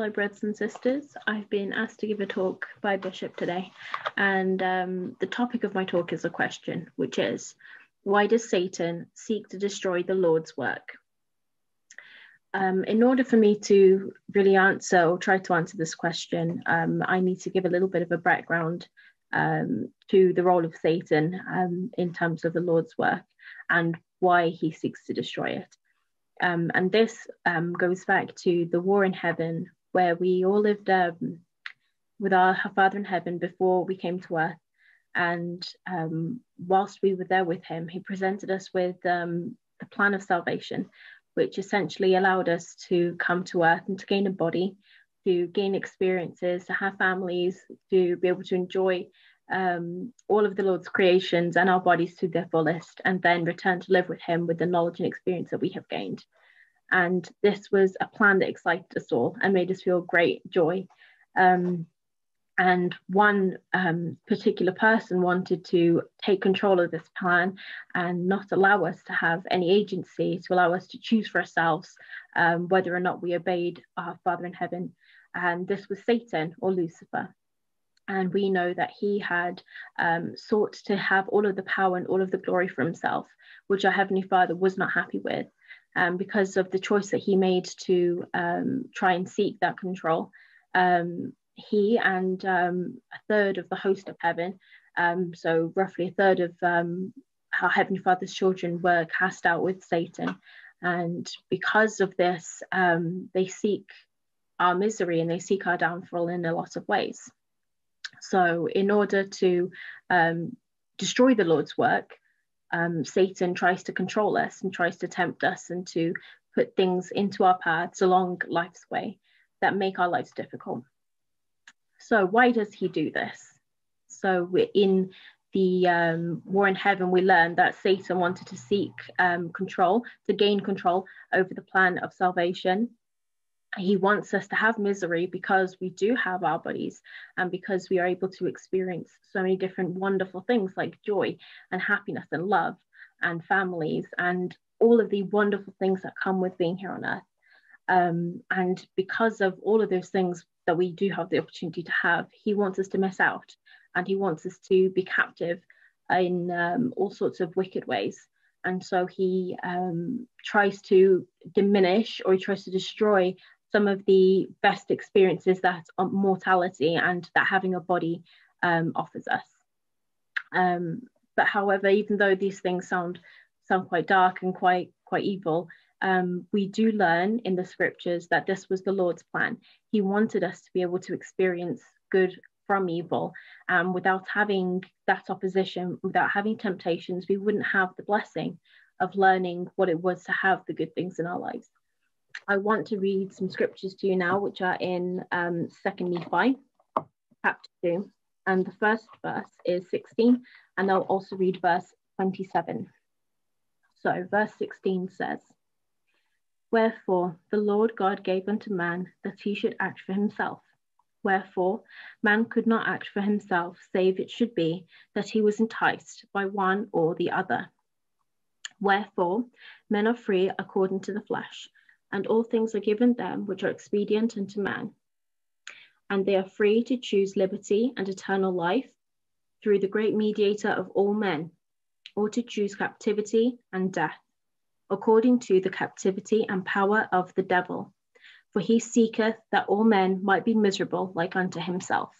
fellow brothers and sisters. I've been asked to give a talk by Bishop today, and um, the topic of my talk is a question, which is why does Satan seek to destroy the Lord's work? Um, in order for me to really answer or try to answer this question, um, I need to give a little bit of a background um, to the role of Satan um, in terms of the Lord's work and why he seeks to destroy it. Um, and this um, goes back to the war in heaven, where we all lived um, with our Father in heaven before we came to earth. And um, whilst we were there with him, he presented us with um, the plan of salvation, which essentially allowed us to come to earth and to gain a body, to gain experiences, to have families, to be able to enjoy um, all of the Lord's creations and our bodies to their fullest, and then return to live with Him with the knowledge and experience that we have gained. And this was a plan that excited us all and made us feel great joy. Um, and one um, particular person wanted to take control of this plan and not allow us to have any agency, to allow us to choose for ourselves um, whether or not we obeyed our Father in heaven. And this was Satan or Lucifer and we know that he had um, sought to have all of the power and all of the glory for himself, which our Heavenly Father was not happy with. Um, because of the choice that he made to um, try and seek that control, um, he and um, a third of the host of heaven, um, so roughly a third of our Heavenly Father's children, were cast out with Satan. And because of this, they seek our misery and they seek our downfall in a lot of ways. So, in order to um, destroy the Lord's work, um, Satan tries to control us and tries to tempt us and to put things into our paths along life's way that make our lives difficult. So, why does he do this? So, we're in the um, war in heaven, we learn that Satan wanted to seek um, control, to gain control over the plan of salvation he wants us to have misery because we do have our bodies and because we are able to experience so many different wonderful things like joy and happiness and love and families and all of the wonderful things that come with being here on earth. Um, and because of all of those things that we do have the opportunity to have, he wants us to miss out and he wants us to be captive in um, all sorts of wicked ways. And so he um, tries to diminish or he tries to destroy some of the best experiences that mortality and that having a body um, offers us. Um, but however, even though these things sound sound quite dark and quite quite evil, um, we do learn in the scriptures that this was the Lord's plan. He wanted us to be able to experience good from evil. Um, without having that opposition, without having temptations, we wouldn't have the blessing of learning what it was to have the good things in our lives. I want to read some scriptures to you now, which are in um, 2nd Nephi, chapter 2. And the first verse is 16, and I'll also read verse 27. So, verse 16 says, Wherefore the Lord God gave unto man that he should act for himself. Wherefore man could not act for himself, save it should be that he was enticed by one or the other. Wherefore men are free according to the flesh and all things are given them which are expedient unto man. And they are free to choose liberty and eternal life through the great mediator of all men, or to choose captivity and death, according to the captivity and power of the devil. For he seeketh that all men might be miserable like unto himself.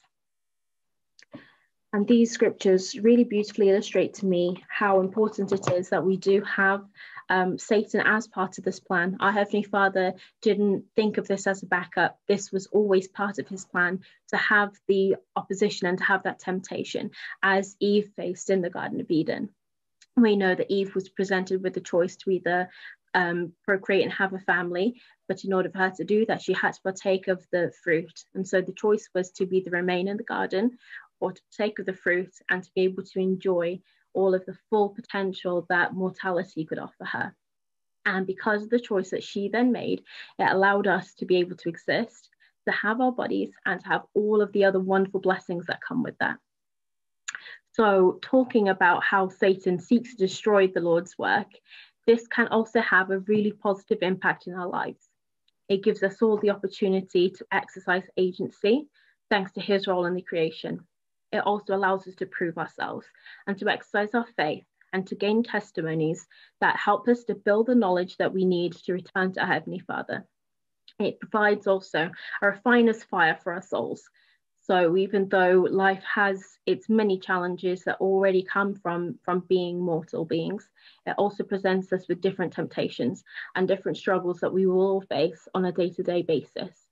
And these scriptures really beautifully illustrate to me how important it is that we do have um, Satan as part of this plan. Our Heavenly Father didn't think of this as a backup. This was always part of his plan to have the opposition and to have that temptation as Eve faced in the Garden of Eden. We know that Eve was presented with the choice to either um, procreate and have a family, but in order for her to do that, she had to partake of the fruit. And so the choice was to either remain in the garden or to partake of the fruit and to be able to enjoy all of the full potential that mortality could offer her. And because of the choice that she then made, it allowed us to be able to exist, to have our bodies, and to have all of the other wonderful blessings that come with that. So, talking about how Satan seeks to destroy the Lord's work, this can also have a really positive impact in our lives. It gives us all the opportunity to exercise agency thanks to his role in the creation. It also allows us to prove ourselves and to exercise our faith and to gain testimonies that help us to build the knowledge that we need to return to our Heavenly Father. It provides also a refiner's fire for our souls. So even though life has its many challenges that already come from, from being mortal beings, it also presents us with different temptations and different struggles that we will all face on a day-to-day basis.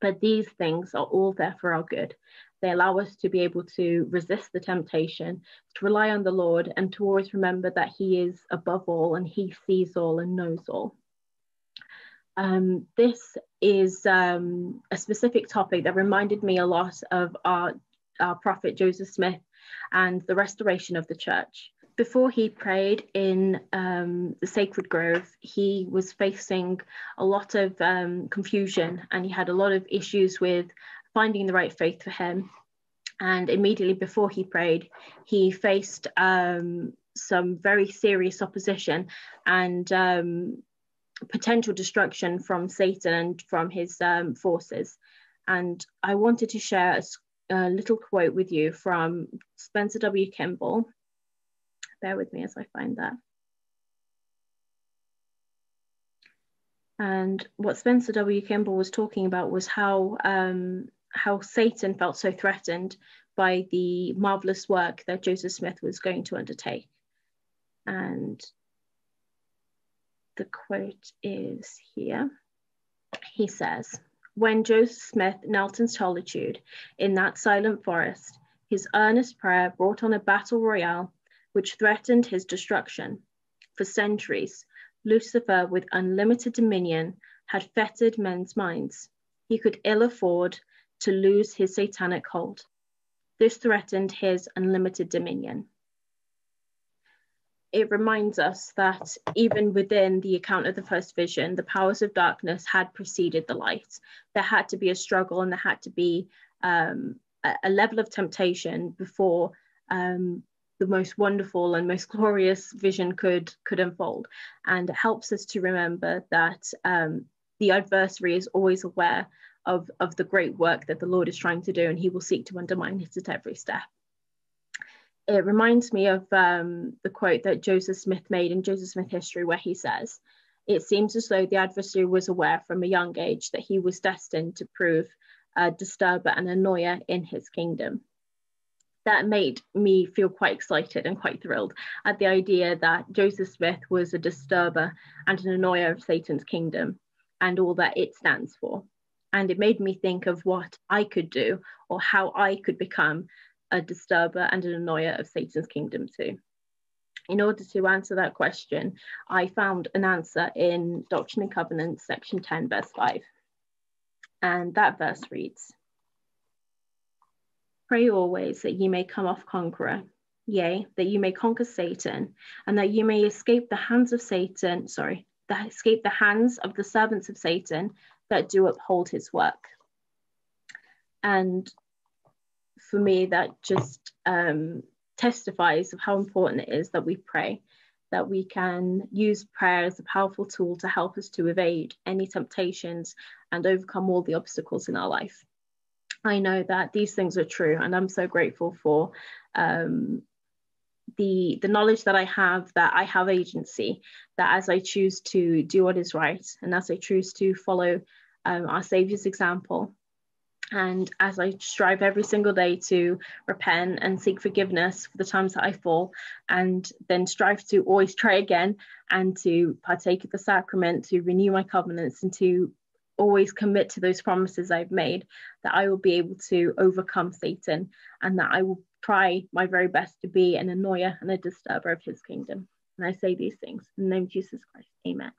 But these things are all there for our good. They allow us to be able to resist the temptation, to rely on the Lord, and to always remember that He is above all and He sees all and knows all. Um, this is um, a specific topic that reminded me a lot of our, our prophet Joseph Smith and the restoration of the church. Before he prayed in um, the sacred grove, he was facing a lot of um, confusion and he had a lot of issues with finding the right faith for him. And immediately before he prayed, he faced um, some very serious opposition and um, potential destruction from Satan and from his um, forces. And I wanted to share a, a, little quote with you from Spencer W. Kimball. Bear with me as I find that. And what Spencer W. Kimball was talking about was how um, how Satan felt so threatened by the marvelous work that Joseph Smith was going to undertake. And the quote is here. He says, When Joseph Smith knelt in solitude in that silent forest, his earnest prayer brought on a battle royale which threatened his destruction. For centuries, Lucifer, with unlimited dominion, had fettered men's minds. He could ill afford to lose his satanic hold. This threatened his unlimited dominion it reminds us that even within the account of the first vision, the powers of darkness had preceded the light. There had to be a struggle and there had to be um, a, level of temptation before um, the most wonderful and most glorious vision could could unfold. And it helps us to remember that um, the adversary is always aware of, of the great work that the Lord is trying to do, and he will seek to undermine it at every step it reminds me of um, the quote that Joseph Smith made in Joseph Smith History, where he says, It seems as though the adversary was aware from a young age that he was destined to prove a disturber and annoyer in his kingdom. That made me feel quite excited and quite thrilled at the idea that Joseph Smith was a disturber and an annoyer of Satan's kingdom and all that it stands for. And it made me think of what I could do or how I could become a disturber and an annoyer of Satan's kingdom too? In order to answer that question, I found an answer in Doctrine and Covenants, section 10, verse 5. And that verse reads Pray always that ye may come off conqueror, yea, that you may conquer Satan, and that you may escape the hands of Satan, sorry, that escape the hands of the servants of Satan that do uphold his work. And for me, that just um, testifies of how important it is that we pray, that we can use prayer as a powerful tool to help us to evade any temptations and overcome all the obstacles in our life. I know that these things are true, and I'm so grateful for um, the the knowledge that I have that I have agency. That as I choose to do what is right, and as I choose to follow um, our Savior's example, and as I strive every single day to repent and seek forgiveness for the times that I fall, and then strive to always try again and to partake of the sacrament, to renew my covenants, and to always commit to those promises I've made, that I will be able to overcome Satan and that I will try my very best to be an annoyer and a disturber of his kingdom. And I say these things in the name of Jesus Christ. Amen.